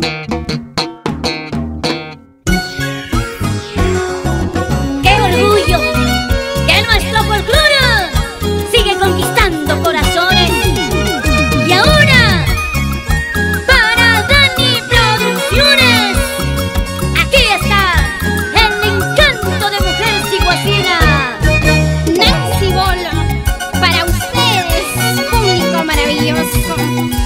¡Qué orgullo! ¡Que nuestro folclore sigue conquistando corazones! Y ahora, para Dani Producciones, aquí está el encanto de mujer ciguacera, Nancy Boll, para ustedes, público maravilloso.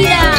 Yeah.